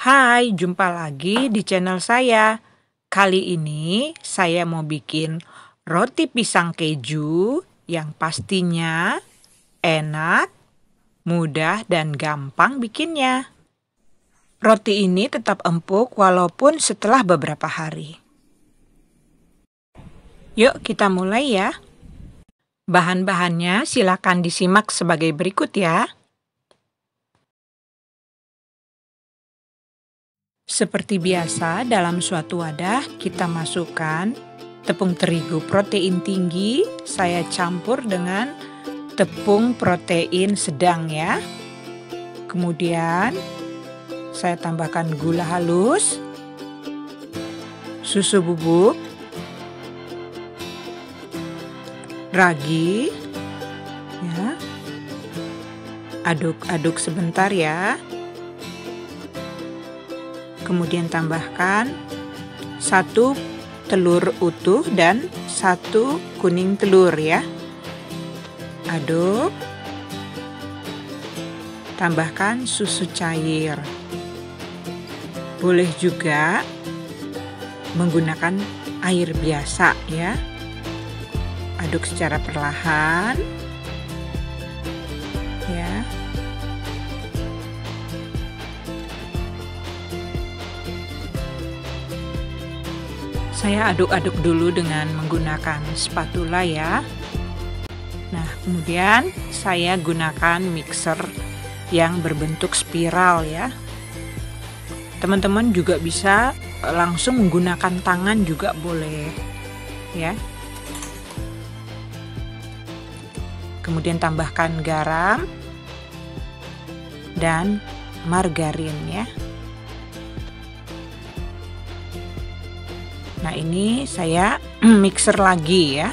Hai, jumpa lagi di channel saya. Kali ini saya mau bikin roti pisang keju yang pastinya enak, mudah, dan gampang bikinnya. Roti ini tetap empuk walaupun setelah beberapa hari. Yuk kita mulai ya. Bahan-bahannya silakan disimak sebagai berikut ya. Seperti biasa, dalam suatu wadah kita masukkan tepung terigu protein tinggi, saya campur dengan tepung protein sedang ya. Kemudian saya tambahkan gula halus, susu bubuk, ragi, ya. Aduk-aduk sebentar ya kemudian tambahkan satu telur utuh dan satu kuning telur ya. Aduk. Tambahkan susu cair. Boleh juga menggunakan air biasa ya. Aduk secara perlahan Saya aduk-aduk dulu dengan menggunakan spatula ya. Nah, kemudian saya gunakan mixer yang berbentuk spiral ya. Teman-teman juga bisa langsung menggunakan tangan juga boleh ya. Kemudian tambahkan garam dan margarin ya. Nah ini saya mixer lagi ya.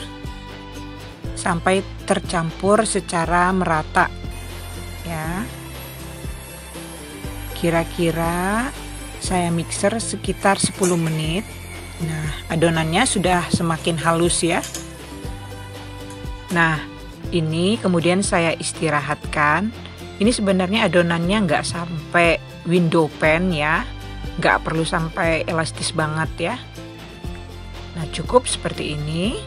Sampai tercampur secara merata ya. Kira-kira saya mixer sekitar 10 menit. Nah adonannya sudah semakin halus ya. Nah ini kemudian saya istirahatkan. Ini sebenarnya adonannya nggak sampai window pan ya. Nggak perlu sampai elastis banget ya cukup seperti ini.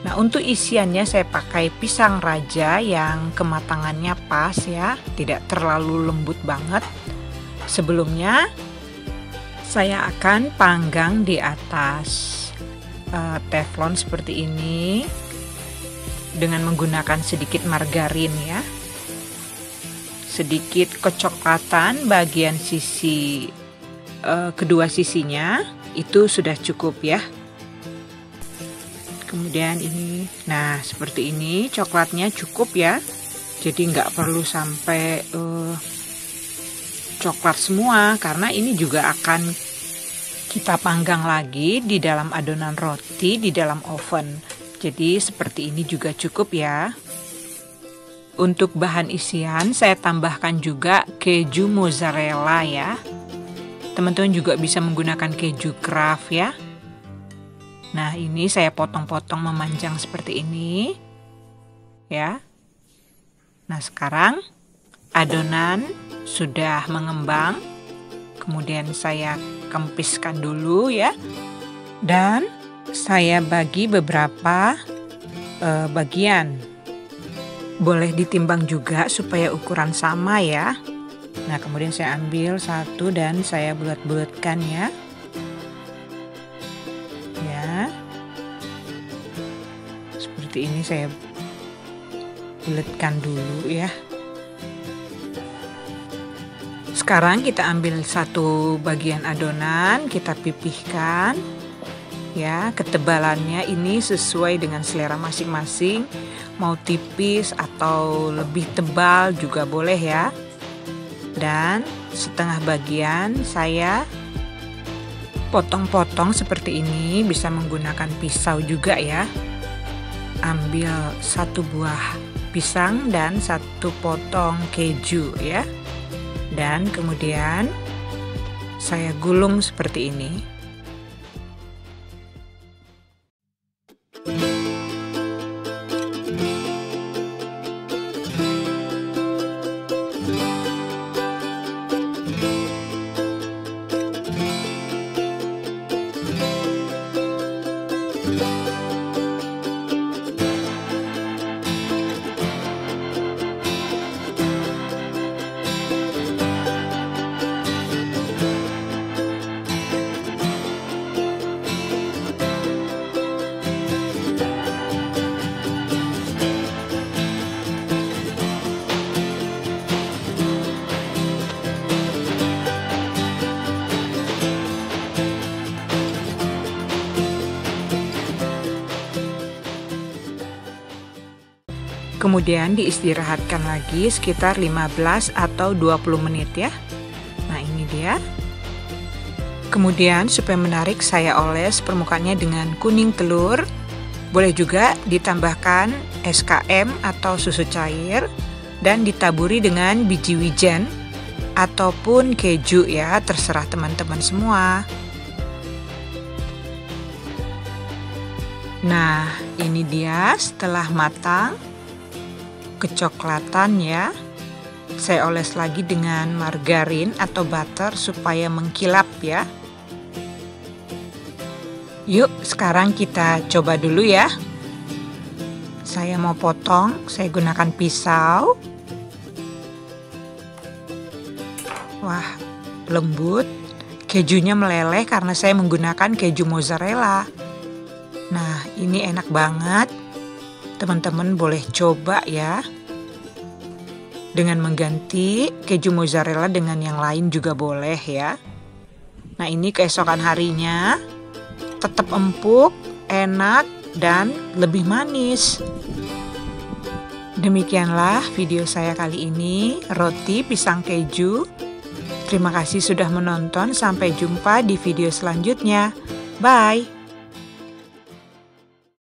Nah, untuk isiannya saya pakai pisang raja yang kematangannya pas ya, tidak terlalu lembut banget. Sebelumnya saya akan panggang di atas uh, teflon seperti ini dengan menggunakan sedikit margarin ya. Sedikit kecoklatan bagian sisi uh, kedua sisinya itu sudah cukup ya kemudian ini. Nah seperti ini coklatnya cukup ya. Jadi nggak perlu sampai uh, coklat semua karena ini juga akan kita panggang lagi di dalam adonan roti di dalam oven. Jadi seperti ini juga cukup ya. Untuk bahan isian saya tambahkan juga keju mozzarella ya. Teman-teman juga bisa menggunakan keju craft ya Nah, ini saya potong-potong memanjang seperti ini. Ya. Nah, sekarang adonan sudah mengembang. Kemudian saya kempiskan dulu ya. Dan saya bagi beberapa uh, bagian. Boleh ditimbang juga supaya ukuran sama ya. Nah, kemudian saya ambil satu dan saya bulat-bulatkan ya. Seperti ini saya bulatkan dulu ya. Sekarang kita ambil satu bagian adonan kita pipihkan ya. Ketebalannya ini sesuai dengan selera masing-masing. Mau tipis atau lebih tebal juga boleh ya. Dan setengah bagian saya potong-potong seperti ini bisa menggunakan pisau juga ya ambil satu buah pisang dan satu potong keju ya. Dan kemudian saya gulung seperti ini. Kemudian diistirahatkan lagi sekitar 15 atau 20 menit ya. Nah, ini dia. Kemudian supaya menarik saya oles permukaannya dengan kuning telur. Boleh juga ditambahkan SKM atau susu cair dan ditaburi dengan biji wijen ataupun keju ya, terserah teman-teman semua. Nah, ini dia setelah matang kecoklatan ya. Saya oles lagi dengan margarin atau butter supaya mengkilap ya. Yuk, sekarang kita coba dulu ya. Saya mau potong, saya gunakan pisau. Wah, lembut. Kejunya meleleh karena saya menggunakan keju mozzarella. Nah, ini enak banget. Teman-teman boleh coba ya. Dengan mengganti keju mozzarella dengan yang lain juga boleh ya. Nah ini keesokan harinya tetap empuk, enak, dan lebih manis. Demikianlah video saya kali ini, roti pisang keju. Terima kasih sudah menonton, sampai jumpa di video selanjutnya. Bye!